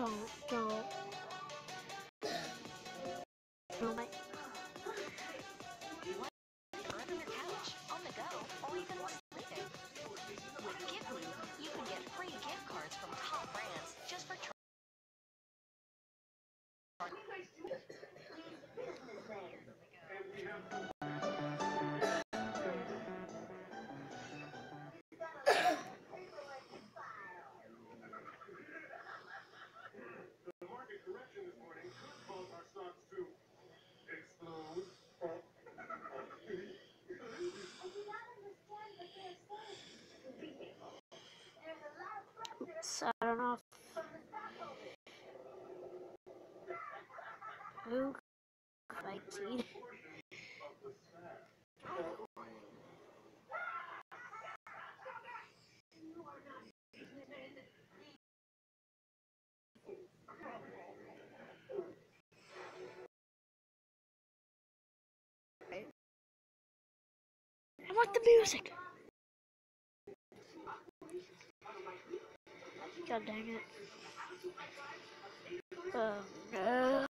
don't, don't. Oh my. On your couch, on the go, or even while sleeping. With GiveLoop, you can get free gift cards from top brands just for trying. Who? Fighting. I like the music. God dang it. Oh no.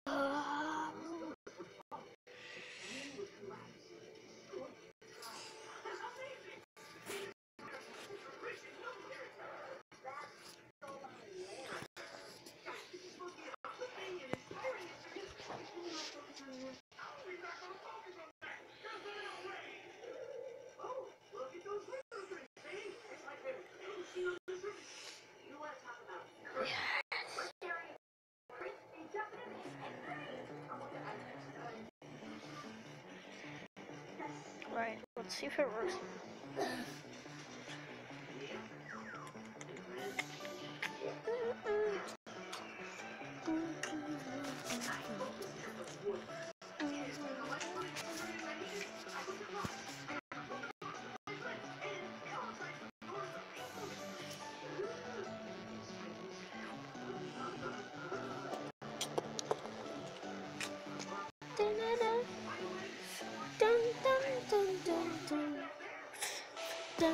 See if it works. I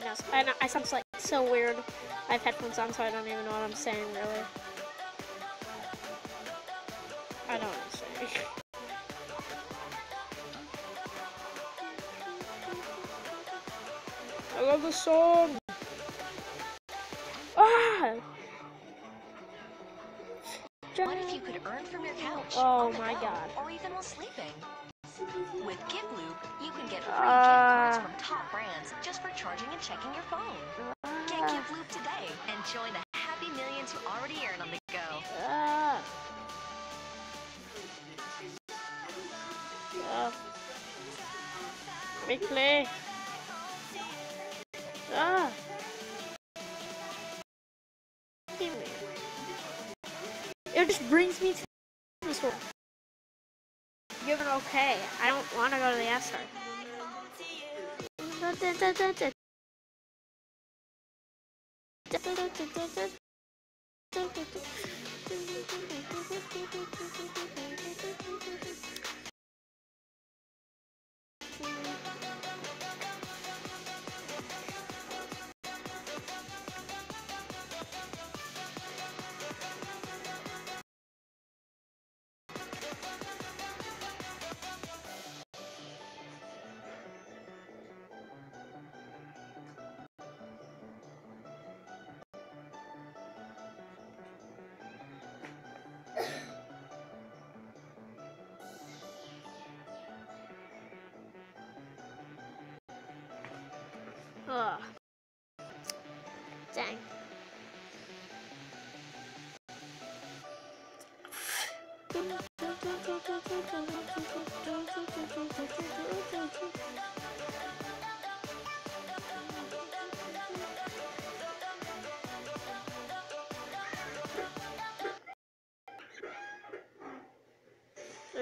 know, I know, I sound like so weird. I have headphones on, so I don't even know what I'm saying, really. I don't know what I'm saying. I love the song. What if you could earn from your couch? Oh my go, God. Or even while sleeping. With GiveLoop, you can get free Ah. gift cards from top brands just for charging and checking your phone. Get Ah, GiveLoop today and join the happy millions who already earn on the go. ah. Ah. Quickly. Ah. It just brings me to this one. Give it okay. I don't want to go to the F star.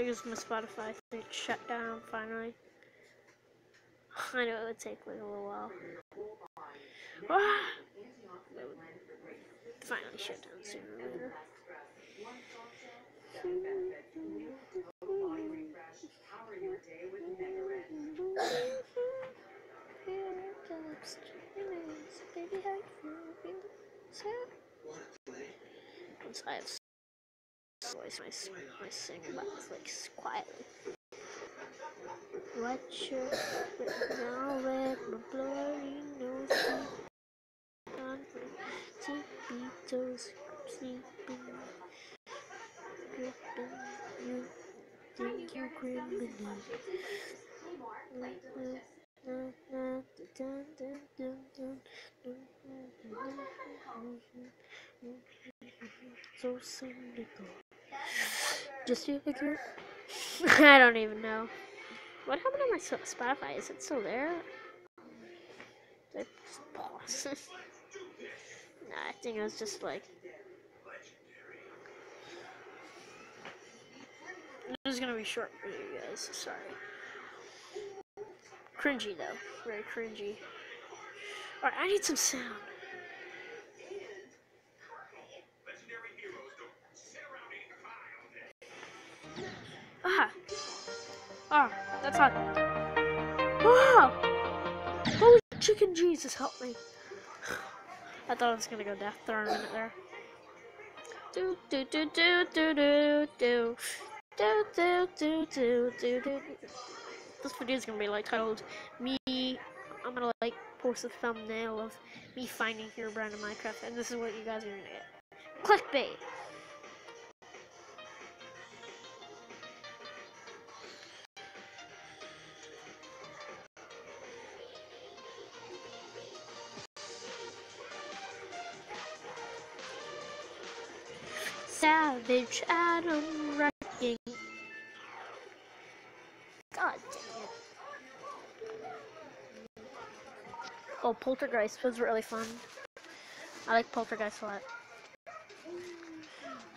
I used my Spotify thing shut down finally. I know it would take like a little while. Ah, finally shut down sooner or later. Baby, how you feel? Sad? Once I have voice my my sing about like s- quietly. Watch your now let my blurry nose on tippy toes sleeping gripping you think you're criminal. So cynical. Just you again? I don't even know. What happened to my Spotify? Is it still there? Did I pause? nah, I think it was just like. This is gonna be short for you guys. Sorry. Cringy though, very cringy. Alright, I need some sound. Ah, that's hot. Wow! Holy chicken Jesus, help me. I thought I was gonna go death in a minute there. Do do do do do do do do do do do do do. This video is gonna be like titled me. I'm gonna like post a thumbnail of me finding Herobrine in Minecraft, and this is what you guys are gonna get. Clickbait. Adam wrecking. God dang it. Oh, Polargeist was really fun. I like Polargeist a lot.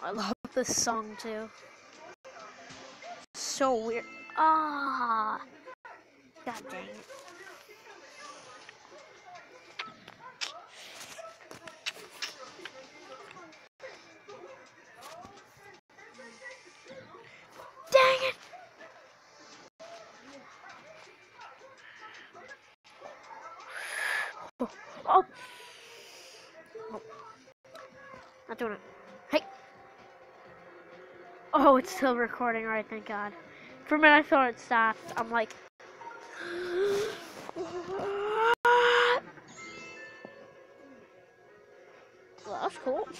I love this song too. So weird. Ah. God dang it. Doing it. Hey. Oh, it's still recording. Alright, thank God. For a minute, I thought it stopped. I'm like. Well, that's cool.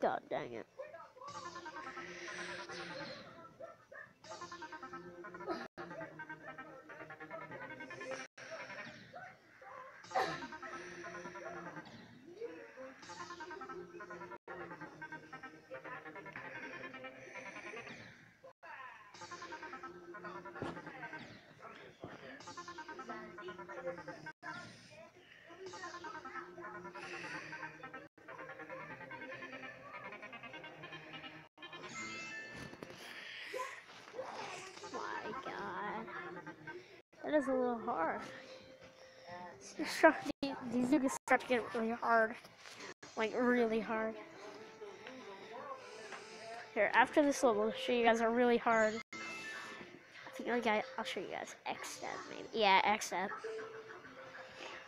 God dang it. Is a little hard. These niggas start to get really hard. Like, really hard. Here, after this level, I'll show you guys a really hard. I think I, I'll show you guys X step, maybe. Yeah, X step.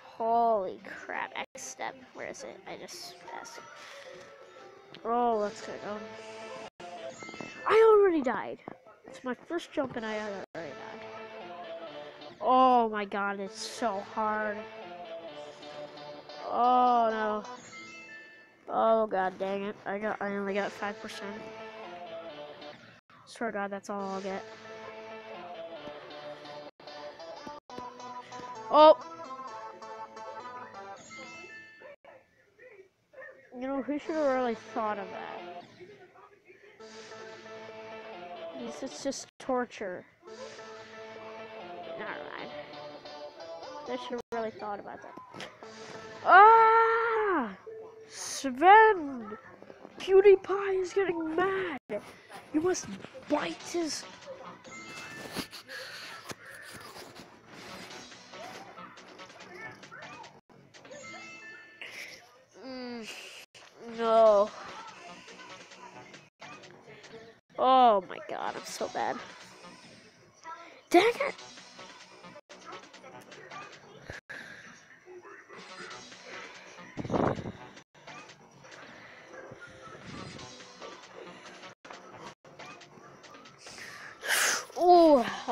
Holy crap, X step. Where is it? I just passed. Oh, let's go. I already died. It's my first jump and I already. Oh my god, it's so hard. Oh no. Oh god dang it. I got I only got five percent. Swear god that's all I'll get. Oh You know, who should have really thought of that? This is just torture. They should have really thought about that. Ah! Sven! PewDiePie is getting mad! You must bite his. Mm, no. Oh my god, I'm so bad. Dang it!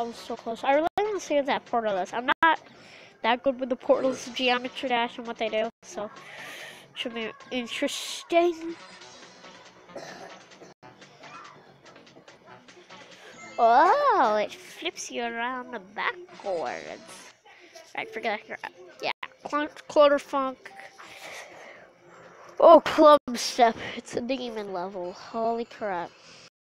I so close. I really want to see that portal is. I'm not that good with the portals, Geometry Dash, and what they do, so should be interesting. Oh, it flips you around the backwards. Right, forget that. Yeah, Cl- Funk. Oh, Club Step. It's a demon level. Holy crap.